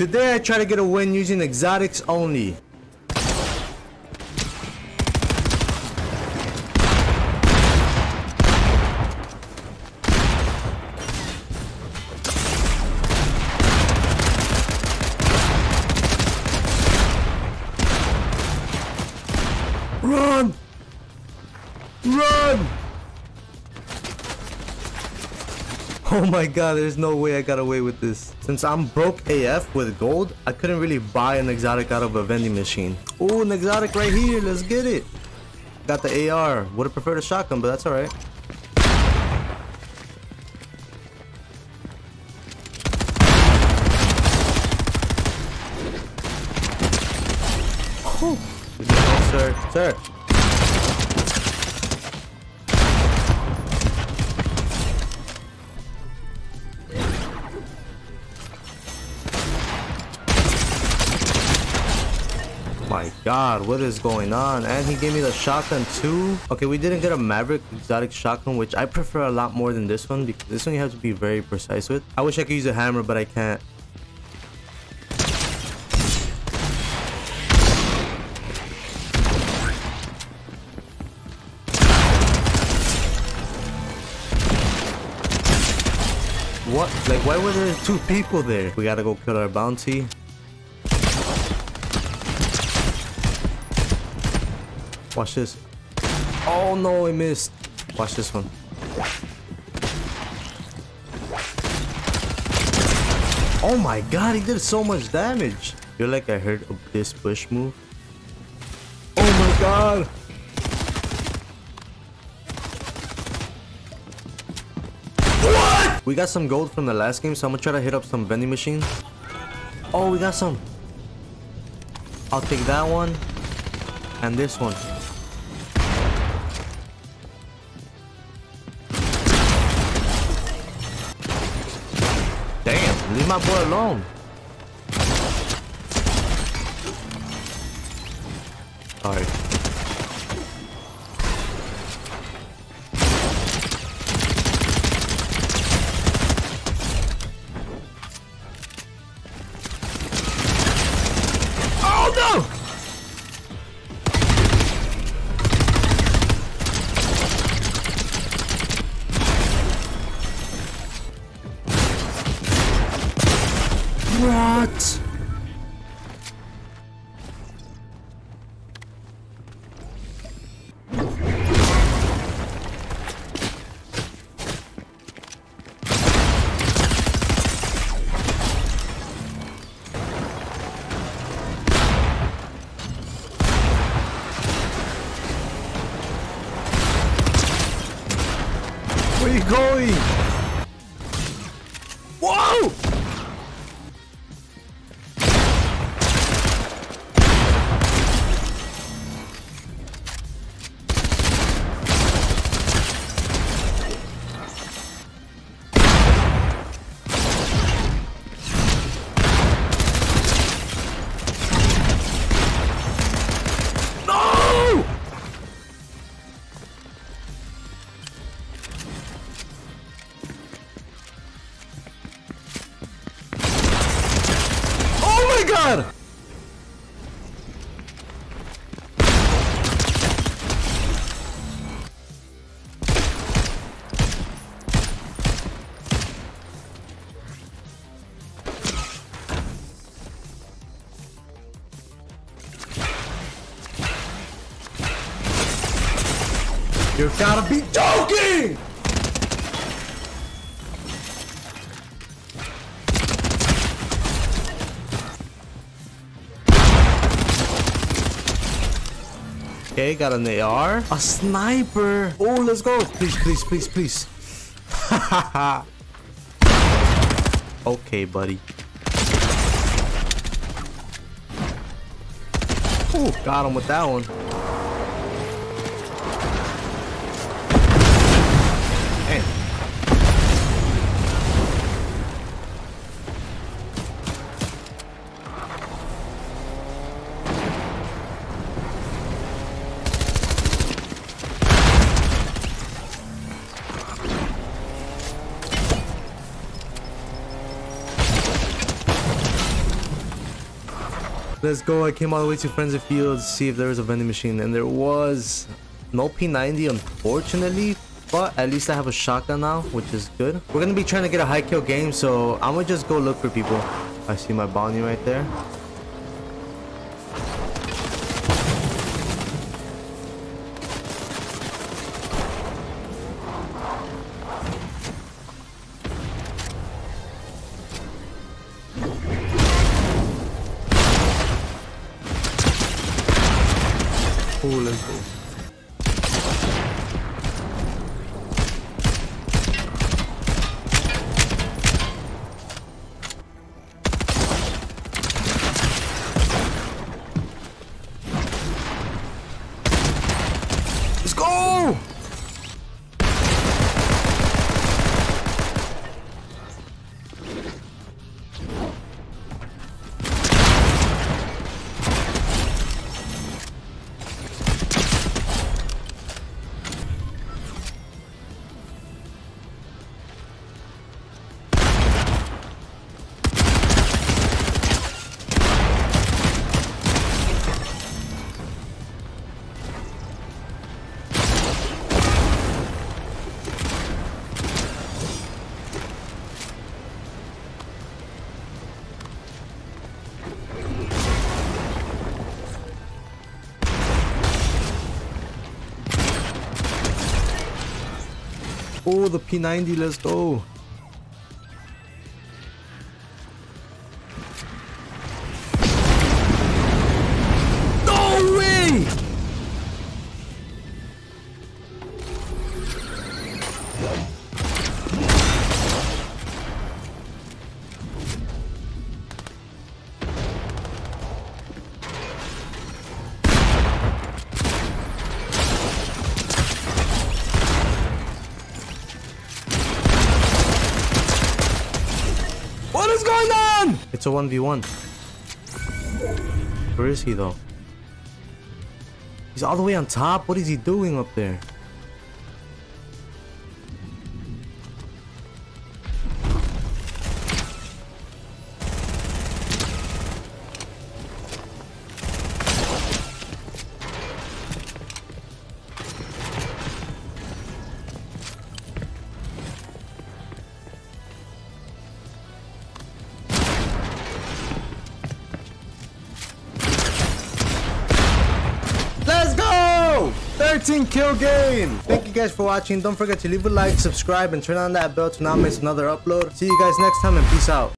Today I try to get a win using exotics only. My god, there's no way I got away with this. Since I'm broke AF with gold, I couldn't really buy an exotic out of a vending machine. Ooh, an exotic right here. Let's get it. Got the AR. Would have preferred a shotgun, but that's alright. Sir, sir. My god, what is going on? And he gave me the shotgun too? Okay, we didn't get a Maverick exotic shotgun, which I prefer a lot more than this one because this one you have to be very precise with. I wish I could use a hammer, but I can't. What? Like, why were there two people there? We gotta go kill our bounty. Watch this. Oh no, I missed. Watch this one. Oh my god, he did so much damage. Feel like I heard of this push move. Oh my god. What? We got some gold from the last game, so I'm gonna try to hit up some vending machines. Oh, we got some. I'll take that one and this one. Leave my boy alone. Alright. What? Where are you going? God! You gotta be joking! Okay, got an AR. A sniper. Oh, let's go. Please, please, please, please. okay, buddy. Oh, got him with that one. Let's go. I came all the way to Frenzy Fields to see if there was a vending machine, and there was no P90, unfortunately. But at least I have a shotgun now, which is good. We're gonna be trying to get a high kill game, so I'm gonna just go look for people. I see my bounty right there. Ooh, let's go. Oh, the P90, let's go. Going on? It's a 1v1. Where is he though? He's all the way on top. What is he doing up there? 13 kill game! Thank you guys for watching. Don't forget to leave a like, subscribe, and turn on that bell to not miss another upload. See you guys next time and peace out.